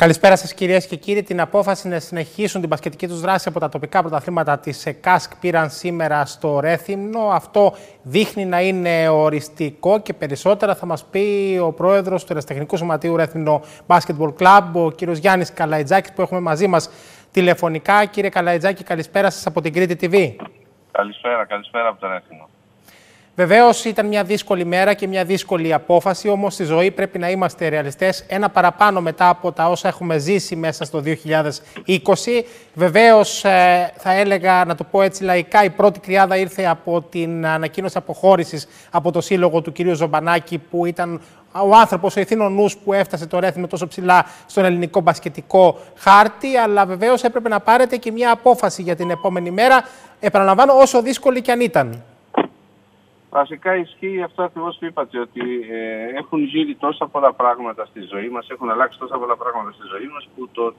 Καλησπέρα σας, κυρίες και κύριοι. Την απόφαση να συνεχίσουν την πασχετική τους δράση από τα τοπικά πρωταθλήματα της ΕΚΑΣΚ πήραν σήμερα στο Ρέθυμνο. Αυτό δείχνει να είναι οριστικό και περισσότερα θα μας πει ο πρόεδρος του Εραστεχνικού Σωματείου Ρέθυμνο Basketball Club, ο κύριος Γιάννης Καλαϊτζάκης, που έχουμε μαζί μας τηλεφωνικά. Κύριε Καλαϊτζάκη, καλησπέρα σας από την Κρήτη TV. Καλησπέρα, καλησπέρα από το Ρέθυμνο. Βεβαίως ήταν μια δύσκολη μέρα και μια δύσκολη απόφαση, όμως στη ζωή πρέπει να είμαστε ρεαλιστές. Ένα παραπάνω μετά από τα όσα έχουμε ζήσει μέσα στο 2020. Βεβαίως, ε, θα έλεγα, να το πω έτσι λαϊκά, η πρώτη κρυάδα ήρθε από την ανακοίνωση αποχώρησης από το σύλλογο του κ. Ζομπανάκη, που ήταν ο άνθρωπος, ο ηθήνο νους που έφτασε το ρέθιμο τόσο ψηλά στον ελληνικό μπασκετικό χάρτη. Αλλά βεβαίως έπρεπε να πάρετε και μια απόφαση για την επόμενη μέρα. Επαναλαμβάνω, όσο δύσκολη κι αν ήταν. Βασικά ισχύει αυτό ακριβώς που είπατε, ότι ε, έχουν γίνει τόσα πολλά πράγματα στη ζωή μας, έχουν αλλάξει τόσα πολλά πράγματα στη ζωή μας, που το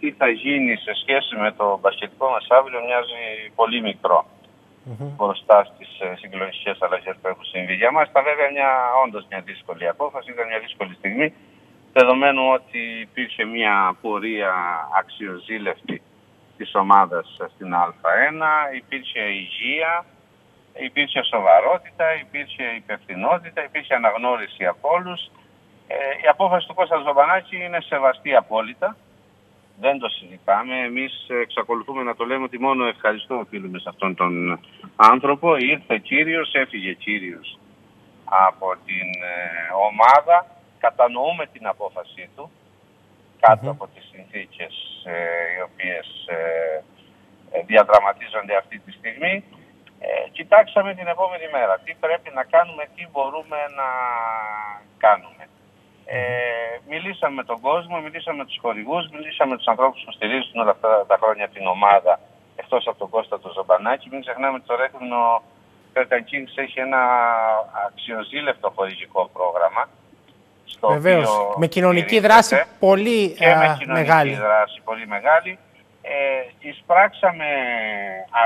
τι θα γίνει σε σχέση με το μπασκετικό μας αύριο μοιάζει πολύ μικρό mm-hmm. μπροστά στις ε, συγκλονιστικές αλλαγές που έχουν συμβεί. Για μας ήταν βέβαια μια, όντως μια δύσκολη απόφαση, ήταν μια δύσκολη στιγμή, δεδομένου ότι υπήρχε μια πορεία αξιοζήλευτη της ομάδας στην Α1, υπήρχε υγεία, υπήρχε σοβαρότητα, υπήρχε υπευθυνότητα, υπήρχε αναγνώριση από όλους. Ε, η απόφαση του Κώστα Ζωμπανάκη είναι σεβαστή απόλυτα. Δεν το συζητάμε. Εμείς εξακολουθούμε να το λέμε ότι μόνο ευχαριστώ οφείλουμε σε αυτόν τον άνθρωπο. Ήρθε κύριος, έφυγε κύριος από την ε, ομάδα. Κατανοούμε την απόφασή του κάτω από τις συνθήκες ε, οι οποίες διαδραματίζονται αυτή τη στιγμή. Ε, κοιτάξαμε την επόμενη μέρα τι πρέπει να κάνουμε, τι μπορούμε να κάνουμε. Ε, μιλήσαμε με τον κόσμο, μιλήσαμε με τους χορηγούς, μιλήσαμε με τους ανθρώπους που στηρίζουν όλα αυτά τα χρόνια την ομάδα εκτός από τον Κώστα του Ζομπανάκη. Μην ξεχνάμε ότι το Ρέχνο Curtain Kings έχει ένα αξιοζήλευτο χορηγικό πρόγραμμα. Βεβαίως, με κοινωνική δράση πολύ και με κοινωνική δράση πολύ μεγάλη. Ε, εισπράξαμε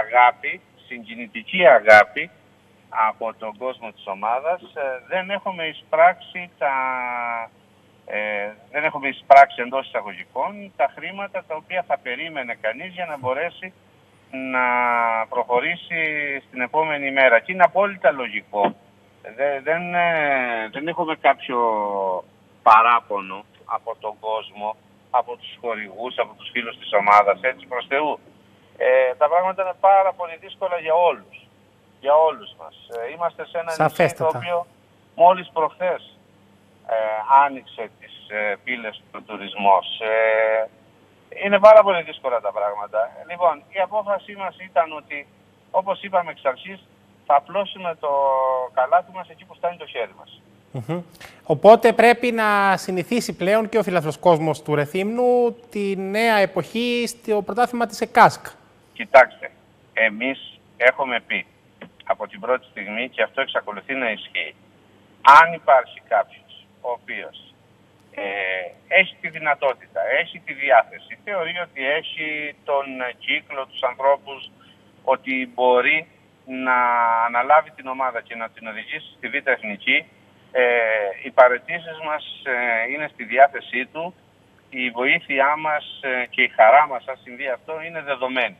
αγάπη συγκινητική αγάπη από τον κόσμο της ομάδας. Ε, δεν έχουμε εισπράξει τα... Ε, δεν έχουμε εισπράξει εντός εισαγωγικών τα χρήματα τα οποία θα περίμενε κανείς για να μπορέσει να προχωρήσει στην επόμενη μέρα. Και είναι απόλυτα λογικό. Δεν, δεν, ε, δεν έχουμε κάποιο παράπονο από τον κόσμο, από τους χορηγούς, από τους φίλους της ομάδας, έτσι προς Θεού. Ε, τα πράγματα είναι πάρα πολύ δύσκολα για όλους. Για όλους μας. Ε, είμαστε σε ένα νησί το οποίο μόλις προχθές ε, άνοιξε τις ε, πύλες του τουρισμός. Ε, είναι πάρα πολύ δύσκολα τα πράγματα. Λοιπόν, η απόφασή μας ήταν ότι, όπως είπαμε εξ αρχής, θα απλώσουμε το καλάθι μας εκεί που φτάνει το χέρι μας. Οπότε πρέπει να συνηθίσει πλέον και ο φιλαθρός κόσμος του Ρεθύμνου τη νέα εποχή στο πρωτάθλημα της ΕΚΑΣΚ. Κοιτάξτε, εμείς έχουμε πει από την πρώτη στιγμή και αυτό εξακολουθεί να ισχύει. Αν υπάρχει κάποιος ο οποίος ε, έχει τη δυνατότητα, έχει τη διάθεση, θεωρεί ότι έχει τον κύκλο, τους ανθρώπους, ότι μπορεί να αναλάβει την ομάδα και να την οδηγήσει στη Β' Εθνική, ε, οι παρετήσεις μας ε, είναι στη διάθεσή του, η βοήθειά μας ε, και η χαρά μας, αν συμβεί αυτό, είναι δεδομένη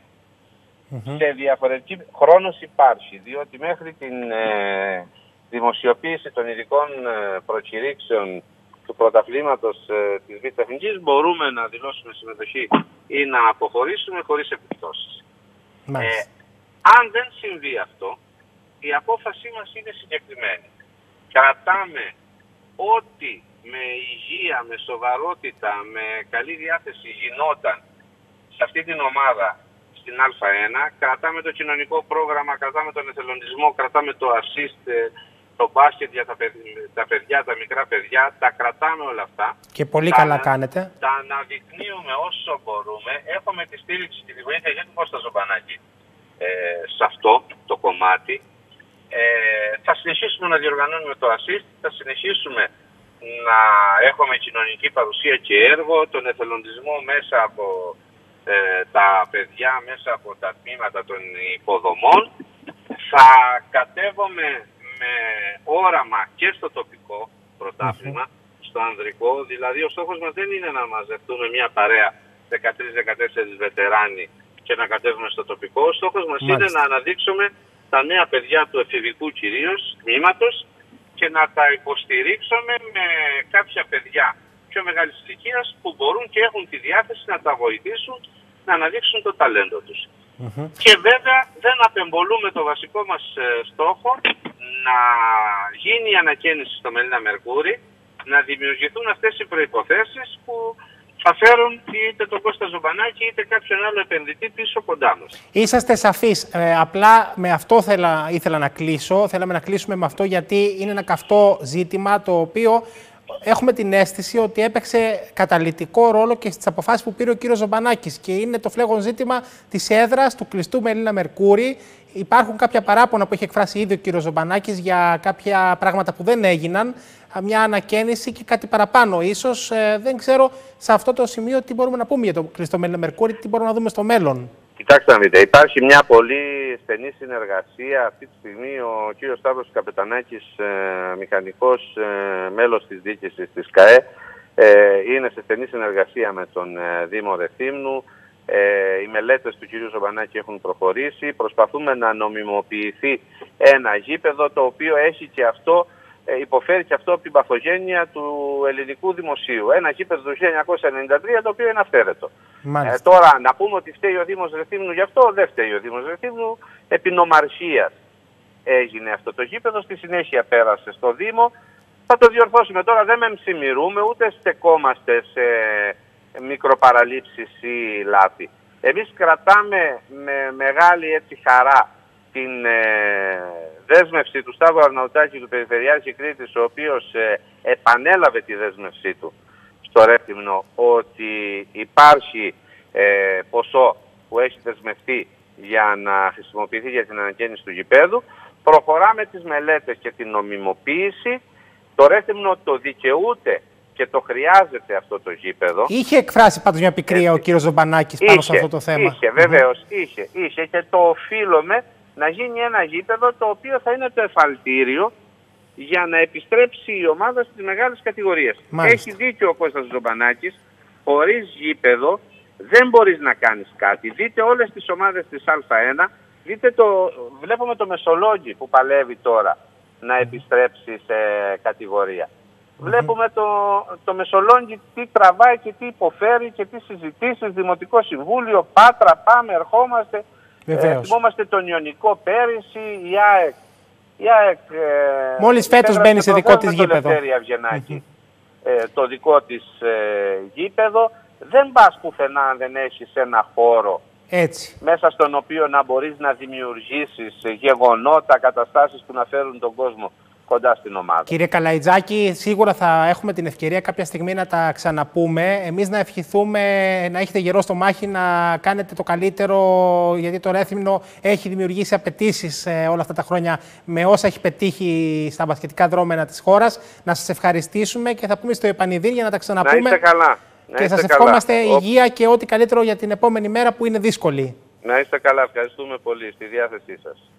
mm-hmm. σε διαφορετική... Χρόνος υπάρχει, διότι μέχρι την ε, δημοσιοποίηση των ειδικών ε, προκηρύξεων του πρωταθλήματος ε, της Β' Εθνικής μπορούμε να δηλώσουμε συμμετοχή ή να αποχωρήσουμε χωρίς επιπτώσεις. Ε, αν δεν συμβεί αυτό, η απόφασή μας είναι συγκεκριμένη. Κρατάμε ό,τι με υγεία, με σοβαρότητα, με καλή διάθεση γινόταν σε αυτή την ομάδα στην Α1, κρατάμε το κοινωνικό πρόγραμμα, κρατάμε τον εθελοντισμό, κρατάμε το assist, ε, το μπάσκετ για τα, τα παιδιά, τα μικρά παιδιά, τα κρατάμε όλα αυτά. Και πολύ καλά κάνετε. Τα αναδεικνύουμε όσο μπορούμε. Έχουμε τη στήριξη και τη βοήθεια για τον Κώστα Ζωμπανάκη ε, σε αυτό το κομμάτι. Ε, θα συνεχίσουμε να διοργανώνουμε το assist, θα συνεχίσουμε να έχουμε κοινωνική παρουσία και έργο, τον εθελοντισμό μέσα από ε, τα παιδιά μέσα από τα τμήματα των υποδομών. Θα κατέβουμε με όραμα και στο τοπικό πρωτάθλημα, στο το ανδρικό, δηλαδή ο στόχος μας δεν είναι να μαζευτούμε μια παρέα 13-14 βετεράνοι και να κατέβουμε στο τοπικό. Ο στόχος μας είναι να αναδείξουμε τα νέα παιδιά του εφηβικού κυρίως τμήματος και να τα υποστηρίξουμε με κάποια παιδιά πιο μεγάλης ηλικίας που μπορούν και έχουν τη διάθεση να τα βοηθήσουν να αναδείξουν το ταλέντο τους. Και βέβαια δεν απεμπολούμε το βασικό μας ε, στόχο να γίνει η ανακαίνιση στο Μελίνα Μερκούρι, να δημιουργηθούν αυτές οι προϋποθέσεις που θα φέρουν είτε τον Κώστα Ζωμπανάκη είτε κάποιον άλλο επενδυτή πίσω κοντά μας. Είσαστε σαφείς. Ε, απλά με αυτό θέλα, ήθελα να κλείσω. Θέλαμε να κλείσουμε με αυτό γιατί είναι ένα καυτό ζήτημα το οποίο έχουμε την αίσθηση ότι έπαιξε καταλητικό ρόλο και στις αποφάσεις που πήρε ο κύριος Ζωμπανάκης και είναι το φλέγον ζήτημα της έδρας του κλειστού Μελίνα Μερκούρη. Υπάρχουν κάποια παράπονα που έχει εκφράσει ήδη ο κύριος Ζωμπανάκης για κάποια πράγματα που δεν έγιναν, μια ανακαίνιση και κάτι παραπάνω ίσως. Ε, δεν ξέρω σε αυτό το σημείο τι μπορούμε να πούμε για το κλειστό Μελίνα Μερκούρη, τι μπορούμε να δούμε στο μέλλον. Κοιτάξτε να δείτε, υπάρχει μια πολύ στενή συνεργασία. Αυτή τη στιγμή ο κύριος Σταύρος Καπετανάκης, ε, μηχανικός, ε, μέλος της διοίκησης της ΚΑΕ, ε, είναι σε στενή συνεργασία με τον ε, Δήμο Ρεθύμνου. Ε, οι μελέτες του κυρίου Ζωμπανάκη έχουν προχωρήσει. Προσπαθούμε να νομιμοποιηθεί ένα γήπεδο το οποίο έχει και αυτό ε, υποφέρει και αυτό από την παθογένεια του ελληνικού δημοσίου. Ένα γήπεδο του 1993 το οποίο είναι αυθαίρετο. Ε, τώρα να πούμε ότι φταίει ο Δήμος Ρεθύμνου γι' αυτό δεν φταίει ο Δήμος Ρεθύμνου. Επί νομαρχίας έγινε αυτό το γήπεδο, στη συνέχεια πέρασε στο Δήμο. Θα το διορθώσουμε τώρα, δεν με ψημιρούμε ούτε στεκόμαστε σε μικροπαραλήψεις ή λάθη. Εμείς κρατάμε με μεγάλη έτσι χαρά την ε, δέσμευση του Σταύρου Αρναουτάκη του Περιφερειάρχη Κρήτης, ο οποίος ε, επανέλαβε τη δέσμευσή του στο Ρέθυμνο ότι υπάρχει ε, ποσό που έχει δεσμευτεί για να χρησιμοποιηθεί για την ανακαίνιση του γηπέδου. Προχωράμε τις μελέτες και την νομιμοποίηση. Το Ρέθυμνο το δικαιούται και το χρειάζεται αυτό το γήπεδο. Είχε εκφράσει πάντως μια πικρία ο κύριος Ζωμπανάκης πάνω σε αυτό το θέμα. Είχε, βεβαίως, είχε, είχε και το οφείλουμε να γίνει ένα γήπεδο το οποίο θα είναι το εφαλτήριο για να επιστρέψει η ομάδα στις μεγάλες κατηγορίες. Έχει δίκιο ο Κώστας Ζωμπανάκης, χωρίς γήπεδο δεν μπορείς να κάνεις κάτι. Δείτε όλες τις ομάδες της Α1, δείτε το, βλέπουμε το Μεσολόγγι που παλεύει τώρα να επιστρέψει σε κατηγορία. Βλέπουμε το, το Μεσολόγγι τι τραβάει και τι υποφέρει και τι συζητήσεις, Δημοτικό Συμβούλιο, Πάτρα, πάμε, ερχόμαστε. Ε, θυμόμαστε τον Ιωνικό πέρυσι, η ΑΕΚ. Η ΑΕΚ ε, Μόλις φέτος μπαίνει σε δικό της γήπεδο. ε, το δικό της ε, γήπεδο. Δεν πας πουθενά αν δεν έχεις ένα χώρο έτσι. μέσα στον οποίο να μπορείς να δημιουργήσεις γεγονότα, καταστάσεις που να φέρουν τον κόσμο κοντά στην ομάδα. Κύριε Καλαϊτζάκη, σίγουρα θα έχουμε την ευκαιρία κάποια στιγμή να τα ξαναπούμε. Εμείς να ευχηθούμε να έχετε γερό στο μάχη, να κάνετε το καλύτερο, γιατί το Ρέθυμνο έχει δημιουργήσει απαιτήσεις ε, όλα αυτά τα χρόνια με όσα έχει πετύχει στα μπασκετικά δρόμενα της χώρας. Να σας ευχαριστήσουμε και θα πούμε στο επανειδήν για να τα ξαναπούμε. Να είστε καλά. και σας ευχόμαστε υγεία και ό,τι καλύτερο για την επόμενη μέρα που είναι δύσκολη. Να είστε καλά. Ευχαριστούμε πολύ. Στη διάθεσή σας.